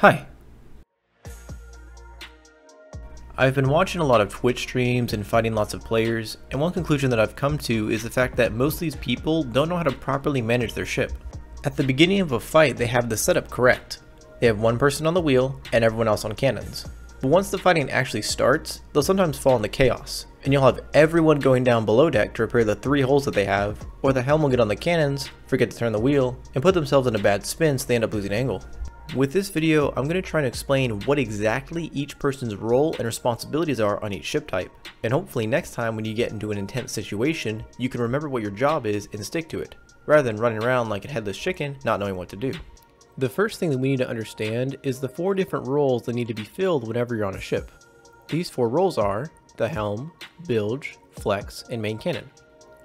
Hi. I've been watching a lot of Twitch streams and fighting lots of players, and one conclusion that I've come to is the fact that most of these people don't know how to properly manage their ship. At the beginning of a fight, they have the setup correct. They have one person on the wheel and everyone else on cannons. But once the fighting actually starts, they'll sometimes fall into chaos, and you'll have everyone going down below deck to repair the three holes that they have, or the helm will get on the cannons, forget to turn the wheel, and put themselves in a bad spin so they end up losing angle. With this video, I'm going to try and explain what exactly each person's role and responsibilities are on each ship type, and hopefully next time when you get into an intense situation, you can remember what your job is and stick to it, rather than running around like a headless chicken not knowing what to do. The first thing that we need to understand is the four different roles that need to be filled whenever you're on a ship. These four roles are the helm, bilge, flex, and main cannon.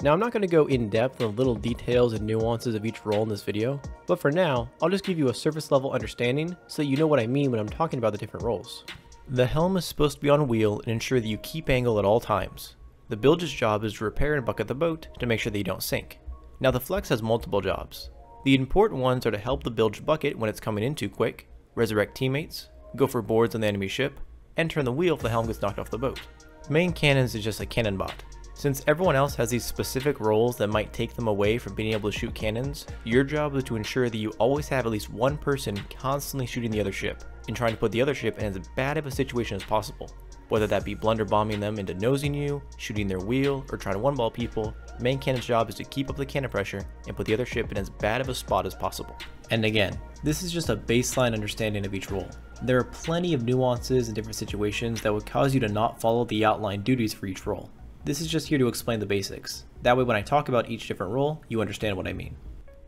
Now I'm not going to go in depth on the little details and nuances of each role in this video, but for now, I'll just give you a surface level understanding so that you know what I mean when I'm talking about the different roles. The helm is supposed to be on wheel and ensure that you keep angle at all times. The bilge's job is to repair and bucket the boat to make sure that you don't sink. Now the flex has multiple jobs. The important ones are to help the bilge bucket when it's coming in too quick, resurrect teammates, go for boards on the enemy ship, and turn the wheel if the helm gets knocked off the boat. Main cannons is just a cannon bot. Since everyone else has these specific roles that might take them away from being able to shoot cannons, your job is to ensure that you always have at least one person constantly shooting the other ship, and trying to put the other ship in as bad of a situation as possible. Whether that be blunder bombing them into nosing you, shooting their wheel, or trying to one ball people, main cannon's job is to keep up the cannon pressure and put the other ship in as bad of a spot as possible. And again, this is just a baseline understanding of each role. There are plenty of nuances and different situations that would cause you to not follow the outlined duties for each role. This is just here to explain the basics. That way when I talk about each different role, you understand what I mean.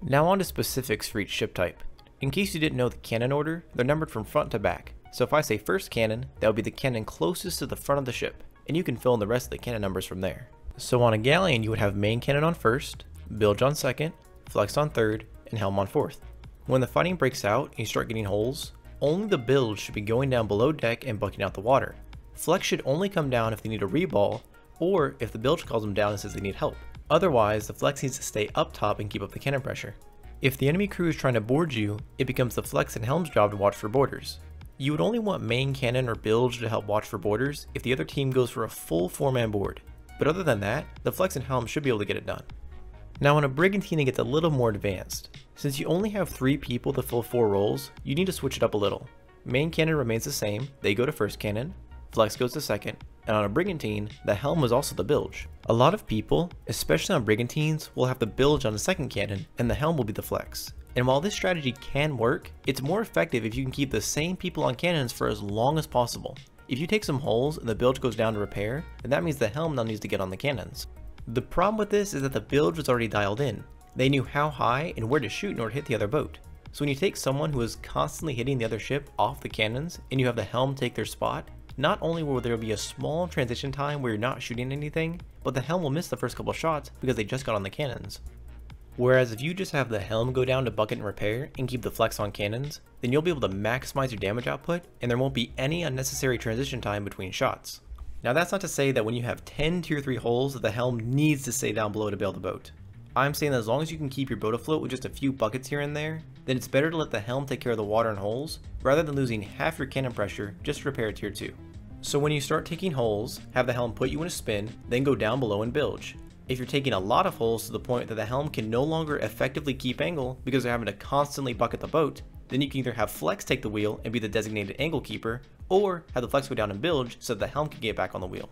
Now on to specifics for each ship type. In case you didn't know the cannon order, they're numbered from front to back. So if I say first cannon, that would be the cannon closest to the front of the ship, and you can fill in the rest of the cannon numbers from there. So on a galleon you would have main cannon on first, bilge on second, flex on third, and helm on fourth. When the fighting breaks out and you start getting holes, only the bilge should be going down below deck and bucking out the water. Flex should only come down if they need a reball, or if the bilge calls them down and says they need help. Otherwise, the flex needs to stay up top and keep up the cannon pressure. If the enemy crew is trying to board you, it becomes the flex and helm's job to watch for boarders. You would only want main cannon or bilge to help watch for boarders if the other team goes for a full 4-man board, but other than that, the flex and helm should be able to get it done. Now when a brigantine gets a little more advanced, since you only have 3 people to fill 4 roles, you need to switch it up a little. Main cannon remains the same, they go to first cannon, flex goes to second, and on a brigantine, the helm was also the bilge. A lot of people, especially on brigantines, will have the bilge on the second cannon, and the helm will be the flex. And while this strategy can work, it's more effective if you can keep the same people on cannons for as long as possible. If you take some holes and the bilge goes down to repair, then that means the helm now needs to get on the cannons. The problem with this is that the bilge was already dialed in. They knew how high and where to shoot in order to hit the other boat. So when you take someone who is constantly hitting the other ship off the cannons, and you have the helm take their spot, not only will there be a small transition time where you're not shooting anything, but the helm will miss the first couple shots because they just got on the cannons. Whereas if you just have the helm go down to bucket and repair and keep the flex on cannons, then you'll be able to maximize your damage output and there won't be any unnecessary transition time between shots. Now that's not to say that when you have 10 tier 3 holes that the helm needs to stay down below to bail the boat. I'm saying that as long as you can keep your boat afloat with just a few buckets here and there, then it's better to let the helm take care of the water and holes, rather than losing half your cannon pressure just to repair tier 2. So when you start taking holes, have the helm put you in a spin, then go down below and bilge. If you're taking a lot of holes to the point that the helm can no longer effectively keep angle because they're having to constantly bucket the boat, then you can either have Flex take the wheel and be the designated angle keeper, or have the Flex go down and bilge so that the helm can get back on the wheel.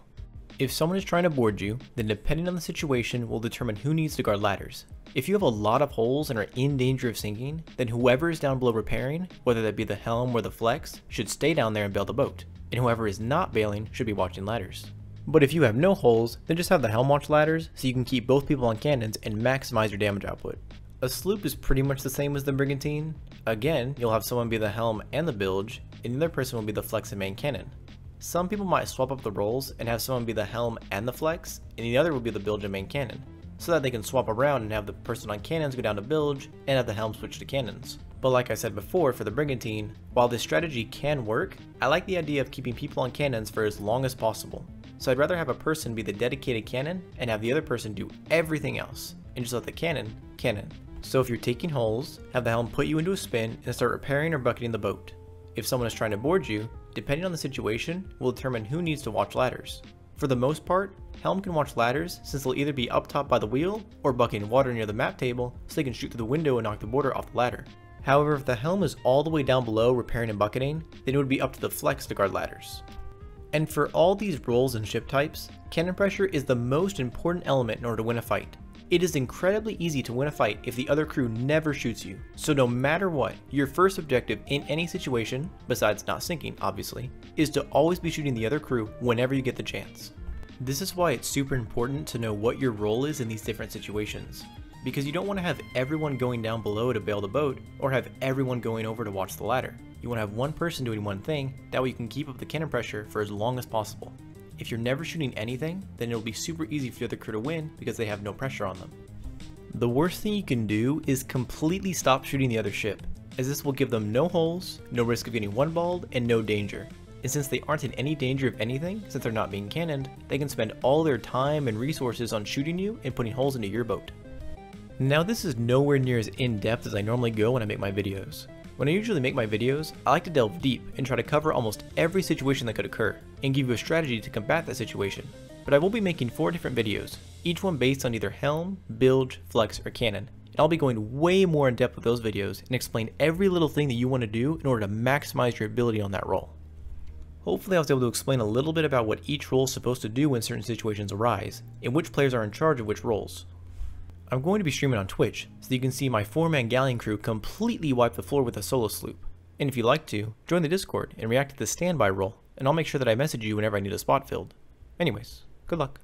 If someone is trying to board you, then depending on the situation will determine who needs to guard ladders. If you have a lot of holes and are in danger of sinking, then whoever is down below repairing, whether that be the helm or the flex, should stay down there and bail the boat and whoever is not bailing should be watching ladders. But if you have no holes, then just have the helm watch ladders so you can keep both people on cannons and maximize your damage output. A sloop is pretty much the same as the brigantine. Again, you'll have someone be the helm and the bilge, and the other person will be the flex and main cannon. Some people might swap up the roles and have someone be the helm and the flex, and the other will be the bilge and main cannon, so that they can swap around and have the person on cannons go down to bilge and have the helm switch to cannons. But like I said before for the Brigantine, while this strategy can work, I like the idea of keeping people on cannons for as long as possible. So I'd rather have a person be the dedicated cannon and have the other person do everything else, and just let the cannon cannon. So if you're taking holes, have the helm put you into a spin and start repairing or bucketing the boat. if someone is trying to board you, depending on the situation, will determine who needs to watch ladders. For the most part, Helm can watch ladders since they'll either be up top by the wheel or bucking water near the map table so they can shoot through the window and knock the boarder off the ladder. However, if the helm is all the way down below repairing and bucketing, then it would be up to the flex to guard ladders. And for all these roles and ship types, cannon pressure is the most important element in order to win a fight. It is incredibly easy to win a fight if the other crew never shoots you, so no matter what, your first objective in any situation, besides not sinking obviously, is to always be shooting the other crew whenever you get the chance. This is why it's super important to know what your role is in these different situations because you don't want to have everyone going down below to bail the boat, or have everyone going over to watch the ladder. You want to have one person doing one thing, that way you can keep up the cannon pressure for as long as possible. If you're never shooting anything, then it'll be super easy for the other crew to win because they have no pressure on them. The worst thing you can do is completely stop shooting the other ship, as this will give them no holes, no risk of getting one-balled, and no danger. And since they aren't in any danger of anything, since they're not being cannoned, they can spend all their time and resources on shooting you and putting holes into your boat. Now this is nowhere near as in-depth as I normally go when I make my videos. When I usually make my videos, I like to delve deep and try to cover almost every situation that could occur, and give you a strategy to combat that situation. But I will be making 4 different videos, each one based on either Helm, Bilge, Flex, or Cannon, and I'll be going way more in depth with those videos and explain every little thing that you want to do in order to maximize your ability on that role. Hopefully I was able to explain a little bit about what each role is supposed to do when certain situations arise, and which players are in charge of which roles. I'm going to be streaming on Twitch, so you can see my 4-man galleon crew completely wipe the floor with a solo sloop. And if you'd like to, join the Discord and react to the standby role, and I'll make sure that I message you whenever I need a spot filled. Anyways, good luck.